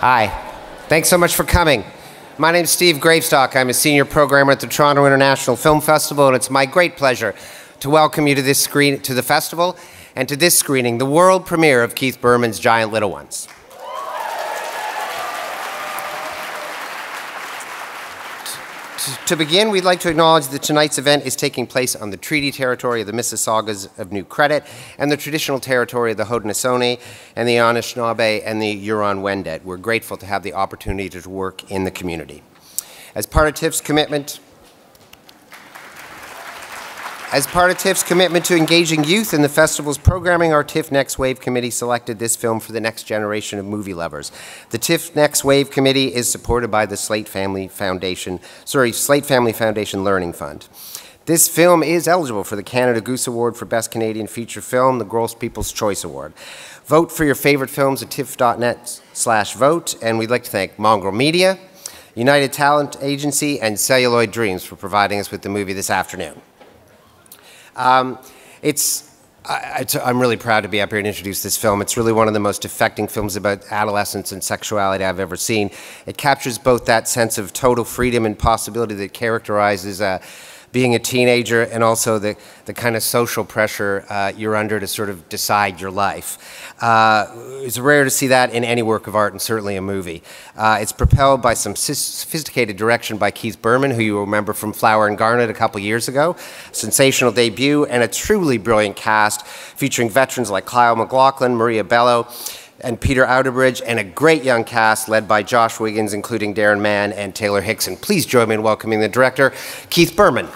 Hi. Thanks so much for coming. My name's Steve Gravestock. I'm a senior programmer at the Toronto International Film Festival, and it's my great pleasure to welcome you to this screen to the festival and to this screening, the world premiere of Keith Behrman's Giant Little Ones. To begin, we'd like to acknowledge that tonight's event is taking place on the treaty territory of the Mississaugas of New Credit and the traditional territory of the Haudenosaunee and the Anishinaabe and the Huron-Wendat. We're grateful to have the opportunity to work in the community. As part of TIFF's commitment as part of TIFF's commitment to engaging youth in the festival's programming, our TIFF Next Wave Committee selected this film for the next generation of movie lovers. The TIFF Next Wave Committee is supported by the Slaight Family Foundation, sorry, Slaight Family Foundation Learning Fund. This film is eligible for the Canada Goose Award for Best Canadian Feature Film, the Grolsch People's Choice Award. Vote for your favorite films at tiff.net slash vote, and we'd like to thank Mongrel Media, United Talent Agency, and Celluloid Dreams for providing us with the movie this afternoon. Um, it's I, am really proud to be up here and introduce this film. It's really one of the most affecting films about adolescence and sexuality I've ever seen. It captures both that sense of total freedom and possibility that characterizes uh, being a teenager and also the, the kind of social pressure uh, you're under to sort of decide your life. Uh, it's rare to see that in any work of art and certainly a movie. Uh, it's propelled by some sophisticated direction by Keith Behrman, who you remember from Flower and Garnet a couple years ago. Sensational debut and a truly brilliant cast featuring veterans like Kyle MacLachlan, Maria Bello, and Peter Outerbridge, and a great young cast led by Josh Wiggins, including Darren Mann and Taylor Hickson. Please join me in welcoming the director, Keith Behrman.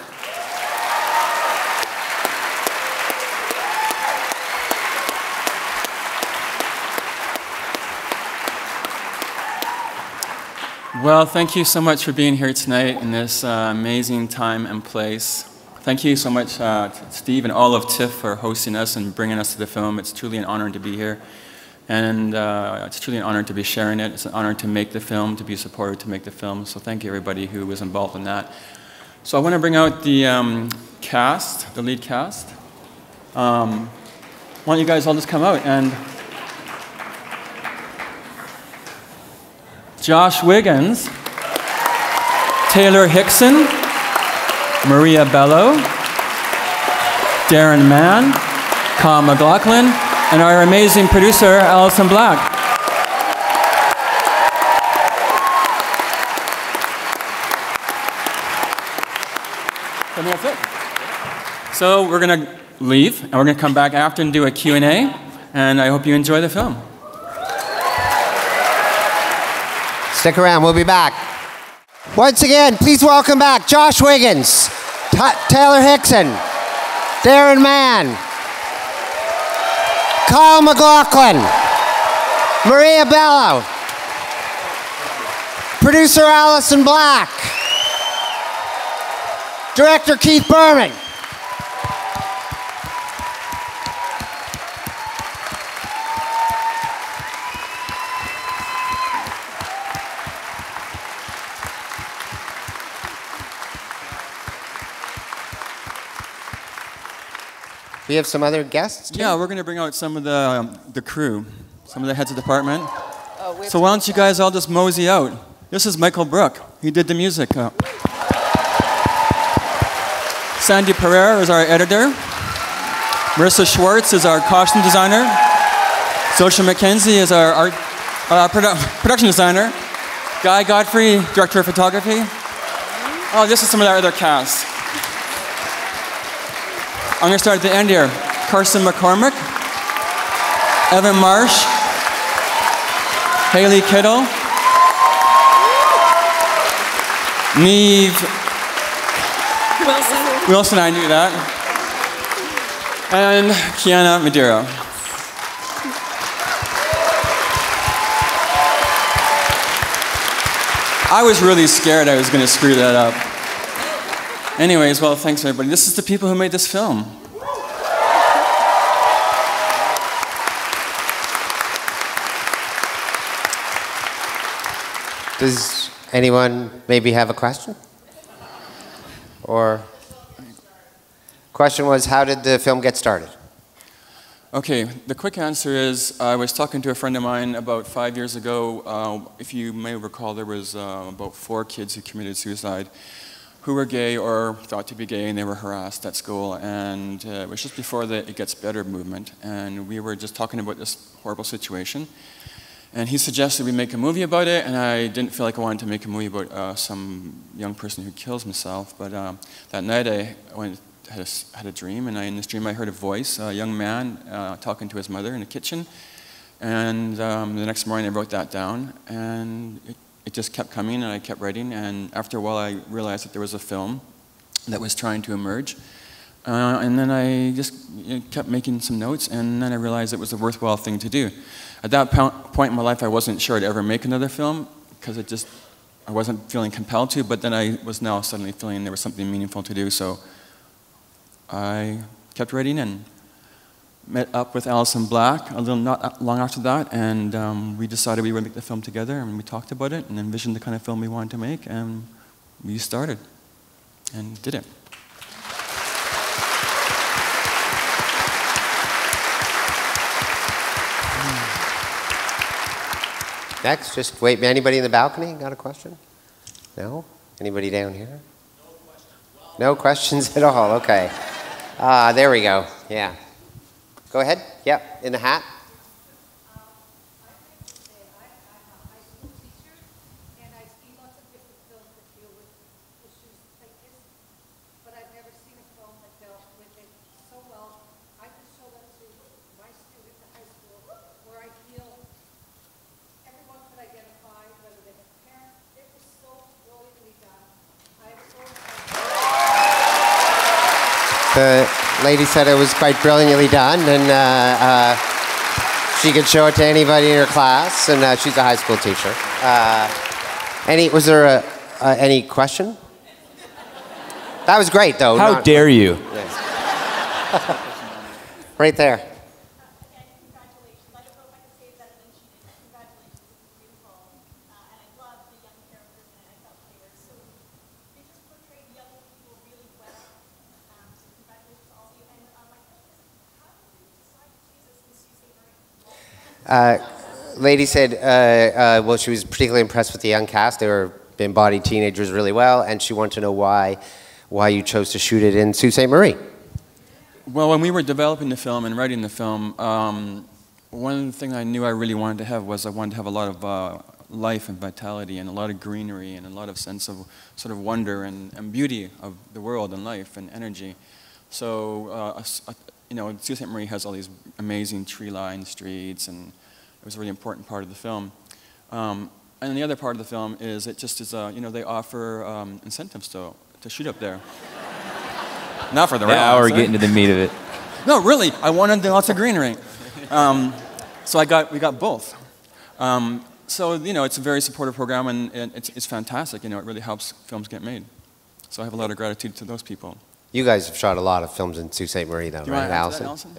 Well, thank you so much for being here tonight in this uh, amazing time and place. Thank you so much, uh, Steve and all of TIFF, for hosting us and bringing us to the film. It's truly an honor to be here. And uh, it's truly an honor to be sharing it. It's an honor to make the film, to be supported to make the film. So thank you, everybody who was involved in that. So I want to bring out the um, cast, the lead cast. Um, why don't you guys all just come out and Josh Wiggins, Taylor Hickson, Maria Bello, Darren Mann, Kyle MacLachlan, and our amazing producer, Allison Black. And that's it. So we're going to leave, and we're going to come back after and do a Q&A, and I hope you enjoy the film. Stick around, we'll be back. Once again, please welcome back Josh Wiggins, T Taylor Hickson, Darren Mann, Kyle MacLachlan, Maria Bello, producer Allison Black, director Keith Behrman. We have some other guests? Too? Yeah, we're going to bring out some of the, um, the crew, some of the heads of department. Oh, so why don't you guys all just mosey out? This is Michael Brook. He did the music. Uh, Sandy Pereira is our editor. Marissa Schwartz is our costume designer. Zosha McKenzie is our art, uh, produ production designer. Guy Godfree, director of photography. Oh, this is some of our other cast. I'm going to start at the end here. Carson McCormick, Evan Marsh, Haley Kittle, Niamh Wilson. Wilson, I knew that. And Kiana Madeira. I was really scared I was going to screw that up. Anyways, well, thanks everybody. This is the people who made this film. Does anyone maybe have a question? Or question was, how did the film get started? Okay, the quick answer is I was talking to a friend of mine about five years ago. Uh, if you may recall, there was uh, about four kids who committed suicide who were gay or thought to be gay, and they were harassed at school. And uh, it was just before the It Gets Better movement, and we were just talking about this horrible situation. And he suggested we make a movie about it, and I didn't feel like I wanted to make a movie about uh, some young person who kills himself. But um, that night I went, had, a, had a dream, and I, in this dream I heard a voice, a young man uh, talking to his mother in the kitchen. And um, the next morning I wrote that down, and it, it just kept coming, and I kept writing. And after a while I realized that there was a film that was trying to emerge. Uh, and then I just you know, kept making some notes, and then I realized it was a worthwhile thing to do. At that point in my life, I wasn't sure I'd ever make another film because it just I wasn't feeling compelled to. But then I was now suddenly feeling there was something meaningful to do, so I kept writing and met up with Allison Black a little not long after that, and um, we decided we would make the film together, and we talked about it and envisioned the kind of film we wanted to make, and we started and did it. Next, just wait. Anybody in the balcony got a question? No? Anybody down here? No questions. No questions at all. Okay. Ah, uh, there we go. Yeah. Go ahead. Yep. In the hat. The lady said it was quite brilliantly done, and uh, uh, she could show it to anybody in her class, and uh, she's a high school teacher. Uh, any, was there a, any question? That was great, though. How Not, dare you? Yes. right there. Uh, lady said, uh, uh, well, she was particularly impressed with the young cast. They were embodied teenagers really well, and she wanted to know why, why you chose to shoot it in Sault Ste. Marie. Well, when we were developing the film and writing the film, um, one thing I knew I really wanted to have was I wanted to have a lot of uh, life and vitality and a lot of greenery and a lot of sense of sort of wonder and, and beauty of the world and life and energy. So uh, you know, Sault Ste. Marie has all these amazing tree-lined streets, and it was a really important part of the film. Um, and the other part of the film is it just is, uh, you know, they offer um, incentives to, to shoot up there. Not for the Now we're getting to the meat of it. No, really, I wanted lots of greenery. Um, so I got, we got both. Um, so, you know, it's a very supportive program, and, and it's, it's fantastic. You know, it really helps films get made. So I have a lot of gratitude to those people. You guys have shot a lot of films in Sault Ste. Marie, though, Do right, Allison? Allison?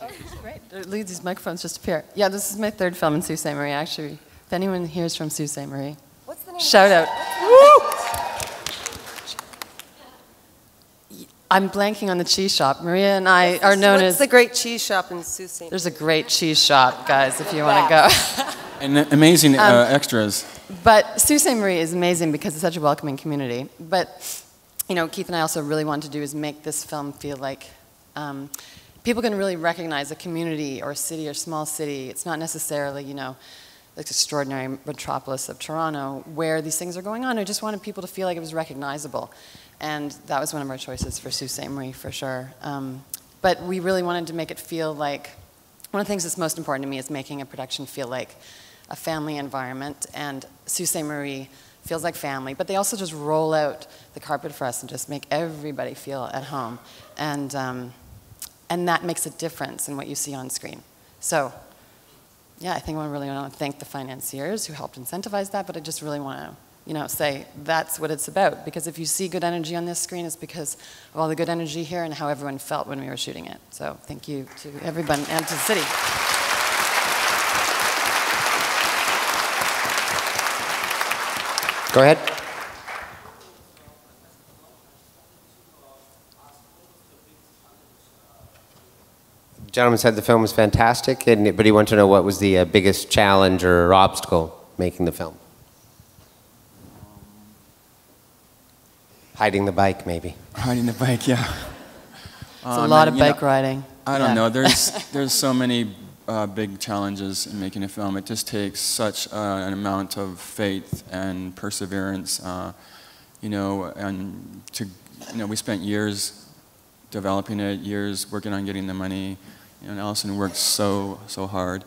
Oh, great. Leave these microphones just appear. Yeah, this is my third film in Sault Ste. Marie, actually. If anyone here is from Sault Ste. Marie, What's the name shout out. I'm blanking on the cheese shop. Maria and I are known What's as. the great cheese shop in Sault Ste. There's a great cheese shop, guys, if you want to go. And amazing uh, extras. But Sault Ste. Marie is amazing because it's such a welcoming community. But you know, Keith and I also really wanted to do is make this film feel like um, people can really recognize a community or a city or small city. It's not necessarily, you know, this extraordinary metropolis of Toronto where these things are going on. I just wanted people to feel like it was recognizable. And that was one of our choices for Sault Ste. Marie, for sure. Um, but we really wanted to make it feel like, one of the things that's most important to me is making a production feel like a family environment. And Sault Ste. Marie feels like family, but they also just roll out the carpet for us and just make everybody feel at home. And, um, and that makes a difference in what you see on screen. So, yeah, I think I really want to thank the financiers who helped incentivize that, but I just really want to you know, say that's what it's about. Because if you see good energy on this screen, it's because of all the good energy here and how everyone felt when we were shooting it. So thank you to everyone and to the city. Go ahead. gentleman said the film was fantastic, and, but he wanted to know what was the uh, biggest challenge or obstacle making the film. Hiding the bike, maybe. Hiding the bike, yeah. It's a lot of bike riding. I don't Yeah. know. There's there's so many uh, big challenges in making a film. It just takes such uh, an amount of faith and perseverance. Uh, you know, and to you know, we spent years developing it, years working on getting the money. You know, and Allison worked so so hard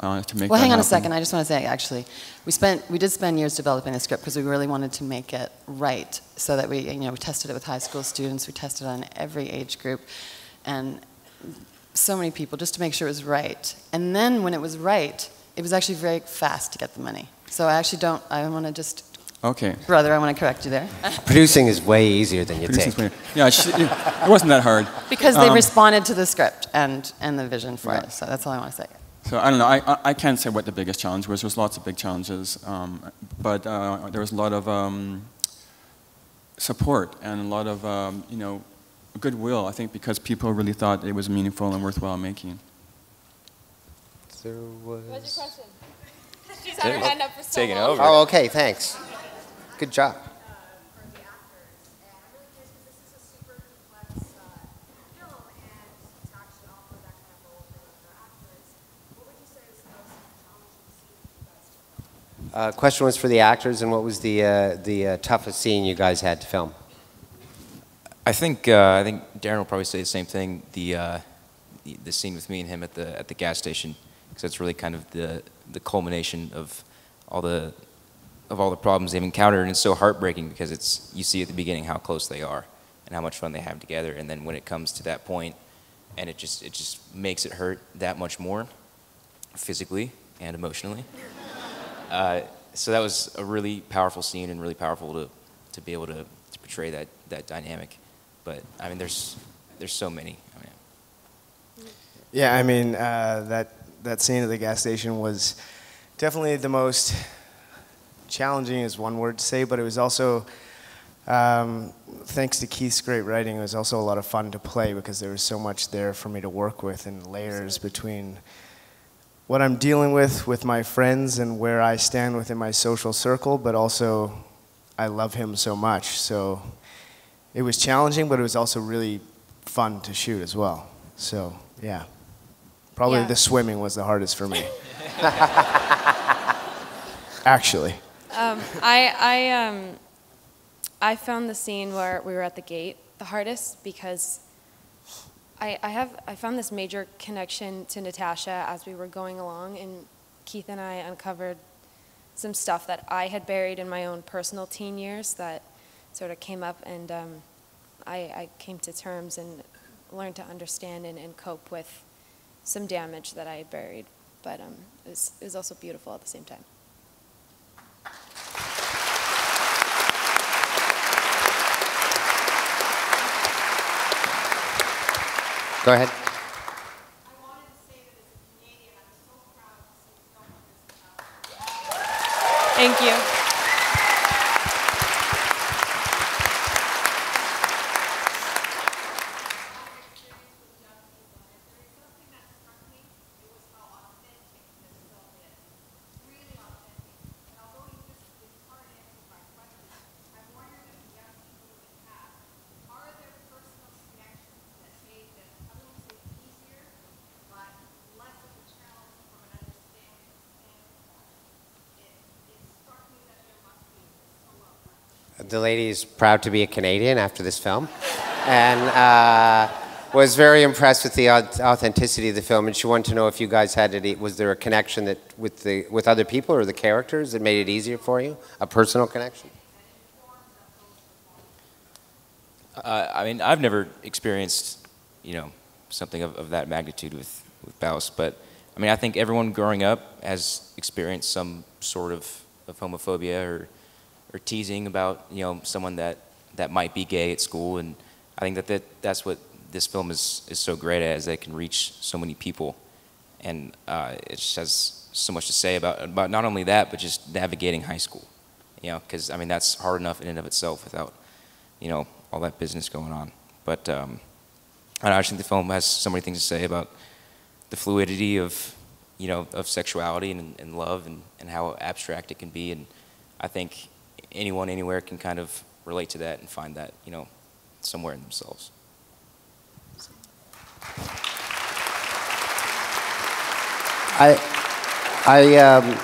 uh, to make. Well, hang on a second. I just want to say, actually, we spent we did spend years developing the script because we really wanted to make it right, so that we you know we tested it with high school students, we tested it on every age group, and so many people just to make sure it was right. And then when it was right, it was actually very fast to get the money. So I actually don't. I want to just, Okay. brother, I want to correct you there, Producing is way easier than you Producing's think. way- Yeah, it, it wasn't that hard. because they Um, responded to the script and and the vision for Right. it. So that's all I want to say. So I don't know. I, I, I can't say what the biggest challenge was. There's lots of big challenges, um, but uh, there was a lot of um, support and a lot of um, you know goodwill. I think because people really thought it was meaningful and worthwhile making. There was... What's your question? She's had her hand up for so Taking long. over. Oh, okay, thanks. Good job. Uh, question was for the actors, and what was the uh, the uh, toughest scene you guys had to film? I think uh, I think Darren will probably say the same thing. The, uh, the the scene with me and him at the at the gas station, because that's really kind of the the culmination of all the of all the problems they've encountered, and it's so heartbreaking because it's you see at the beginning how close they are and how much fun they have together, and then when it comes to that point, and it just it just makes it hurt that much more, physically and emotionally. Uh, so that was a really powerful scene and really powerful to, to be able to, to portray that, that dynamic. But I mean, there's there's so many. I mean, Yeah, I mean uh, that that scene at the gas station was definitely the most challenging, is one word to say, but it was also, um, thanks to Keith's great writing, it was also a lot of fun to play because there was so much there for me to work with and layers between what I'm dealing with with my friends and where I stand within my social circle, but also I love him so much. So it was challenging, but it was also really fun to shoot as well. So yeah, probably Yeah. the swimming was the hardest for me. Actually, Um, I, I, um, I found the scene where we were at the gate the hardest because I, I have I found this major connection to Natasha as we were going along, and Keith and I uncovered some stuff that I had buried in my own personal teen years that sort of came up, and um, I, I came to terms and learned to understand and, and cope with some damage that I had buried. But um, it, was, it was also beautiful at the same time. Go ahead. Thank you. The lady is proud to be a Canadian after this film, and uh, was very impressed with the authenticity of the film. And she wanted to know if you guys had any. Was there a connection that with the with other people or the characters that made it easier for you? A personal connection. uh, I mean, I've never experienced, you know, something of, of that magnitude with with Ballas, but I mean, I think everyone growing up has experienced some sort of, of homophobia or or teasing about you know someone that that might be gay at school, and I think that, that that's what this film is is so great at, is that it can reach so many people, and uh, it just has so much to say about about not only that, but just navigating high school, you know, because I mean that's hard enough in and of itself without, you know, all that business going on. But um, just think the film has so many things to say about the fluidity of, you know, of sexuality and, and love and, and how abstract it can be. And I think anyone, anywhere can kind of relate to that and find that, you know, somewhere in themselves. I, I, um,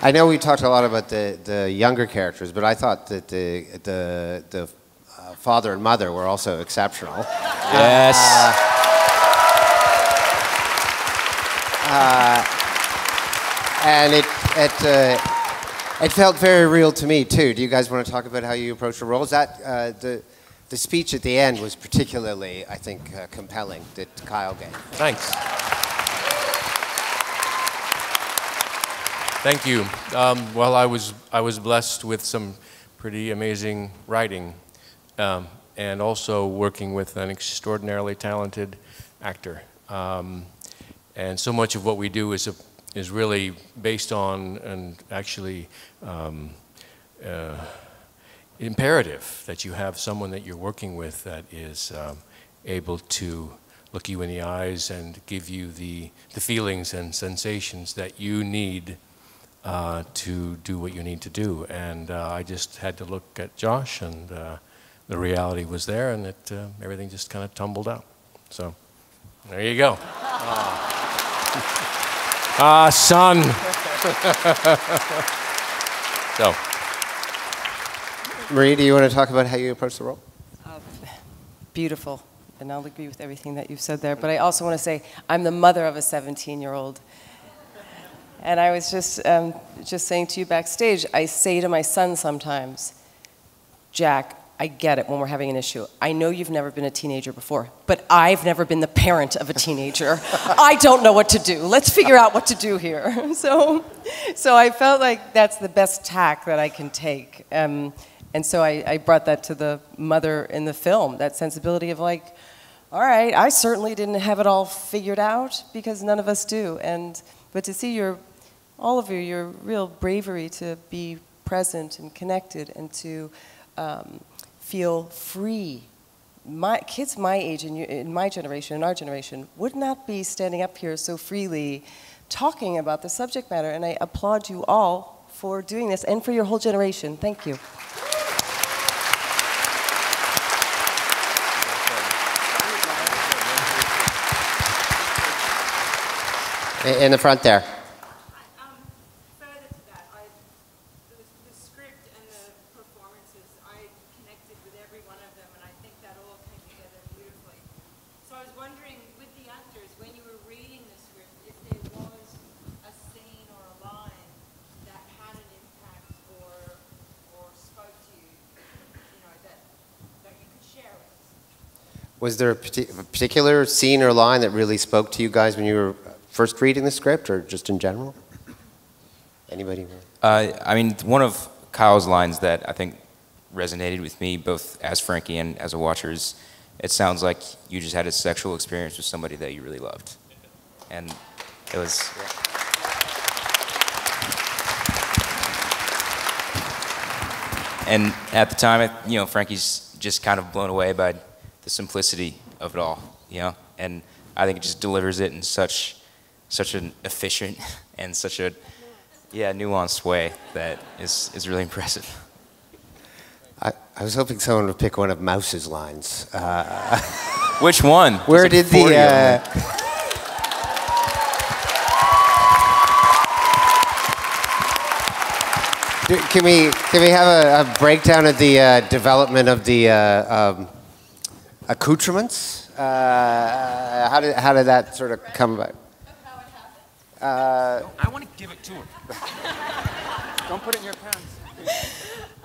I know we talked a lot about the, the younger characters, but I thought that the, the, the uh, father and mother were also exceptional. Yes. Uh, and it, it, uh, it felt very real to me, too. Do you guys want to talk about how you approach the role? Is that uh, the, the speech at the end was particularly, I think, uh, compelling that Kyle gave. Thanks. Thank you. Um, well, I was, I was blessed with some pretty amazing writing um, and also working with an extraordinarily talented actor. Um, and so much of what we do is, a, is really based on and actually um, uh, imperative that you have someone that you're working with that is um, able to look you in the eyes and give you the, the feelings and sensations that you need uh, to do what you need to do. And uh, I just had to look at Josh, and uh, the reality was there, and it, uh, everything just kind of tumbled out. So there you go. ah, son. so. Marie, do you want to talk about how you approach the role? Beautiful. And I'll agree with everything that you've said there. But I also want to say I'm the mother of a 17 year old. And I was just, um, just saying to you backstage, I say to my son sometimes, Jack, I get it when we're having an issue. I know you've never been a teenager before, but I've never been the parent of a teenager. I don't know what to do. Let's figure out what to do here. So, so I felt like that's the best tack that I can take. Um, and so I, I brought that to the mother in the film, that sensibility of like, all right, I certainly didn't have it all figured out because none of us do. And, but to see your, all of you, your real bravery to be present and connected and to um, feel free. My, kids my age, in, in my generation, in our generation, would not be standing up here so freely talking about the subject matter. And I applaud you all for doing this and for your whole generation. Thank you. In the front there. Um, further to that, I, the, the script and the performances, I connected with every one of them, and I think that all came together beautifully. So I was wondering, with the actors, when you were reading the script, if there was a scene or a line that had an impact or or spoke to you, you know, that that you could share with us. Was there a, particular scene or line that really spoke to you guys when you were first reading the script, or just in general? Anybody? Uh, I mean, one of Kyle's lines that I think resonated with me, both as Frankie and as a watcher, is it sounds like you just had a sexual experience with somebody that you really loved. And it was. And at the time, you know, Frankie's just kind of blown away by the simplicity of it all, you know? And I think it just delivers it in such, such an efficient and such a, yeah, nuanced way that is, is really impressive. I, I was hoping someone would pick one of Mouse's lines. Uh, Which one? where did the? Uh, can we can we have a, a breakdown of the uh, development of the uh, um, accoutrements? Uh, how did how did that sort of come about? Uh, I want to give it to him. Don't put it in your pants.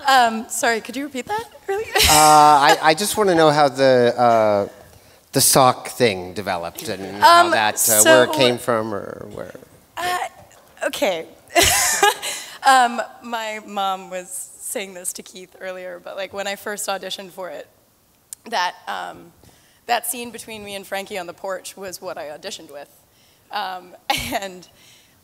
Um, sorry, could you repeat that? Really? Uh, I, I just want to know how the uh, the sock thing developed and how Um, that uh, where it came from or where. okay. um, my mom was saying this to Keith earlier, but like when I first auditioned for it, that um, that scene between me and Frankie on the porch was what I auditioned with, um, and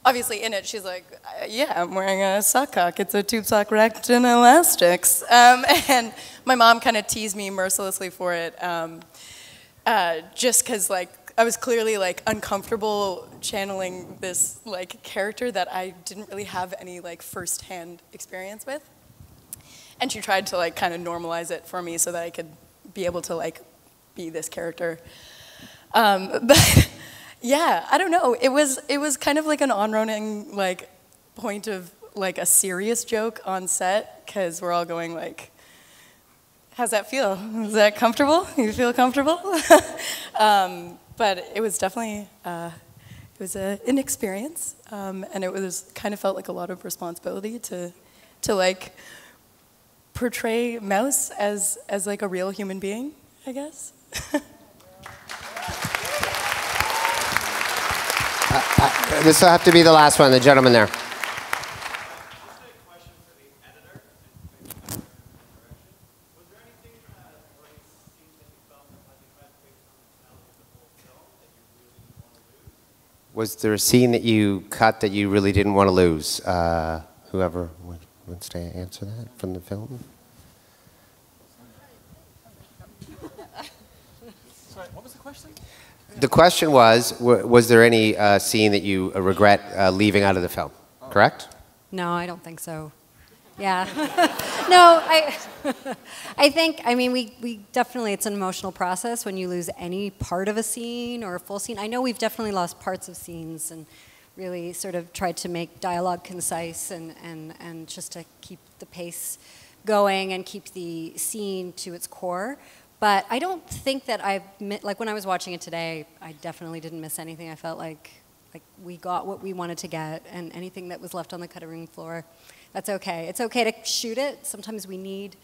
obviously in it she's like, "Uh, "Yeah, I'm wearing a sock cock. It's a tube sock wrapped in elastics," um, and my mom kind of teased me mercilessly for it. Um, uh, just because like I was clearly like uncomfortable channeling this like character that I didn't really have any like firsthand experience with. And she tried to like kind of normalize it for me so that I could be able to like be this character. Um, but yeah, I don't know. It was it was kind of like an on-running like point of like a serious joke on set because we're all going like, "How's that feel? Is that comfortable? You feel comfortable?" um, but it was definitely uh, it was a, an experience, um, and it was kind of felt like a lot of responsibility to to like portray Mouse as as like a real human being, I guess. This will have to be the last one, the gentleman there. Was there a scene that you cut that you really didn't want to lose? Uh, whoever wa- wants to answer that from the film? Sorry, what was the question? The question was, was there any uh, scene that you uh, regret uh, leaving out of the film? Correct? No, I don't think so. Yeah. no, I, I think, I mean, we, we definitely, it's an emotional process when you lose any part of a scene or a full scene. I know we've definitely lost parts of scenes and really sort of tried to make dialogue concise and, and, and just to keep the pace going and keep the scene to its core. But I don't think that I've, like when I was watching it today, I definitely didn't miss anything. I felt like, like we got what we wanted to get and anything that was left on the cutting room floor, that's okay. It's okay to shoot it. Sometimes we need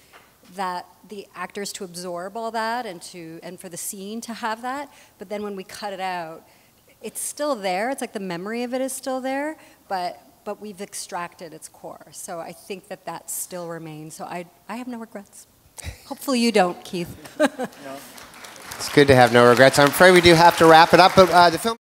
that the actors to absorb all that and to and for the scene to have that. But then when we cut it out, it's still there. It's like the memory of it is still there, but but we've extracted its core. So I think that that still remains. So I I have no regrets. Hopefully you don't, Keith. It's good to have no regrets. I'm afraid we do have to wrap it up, but uh, the film.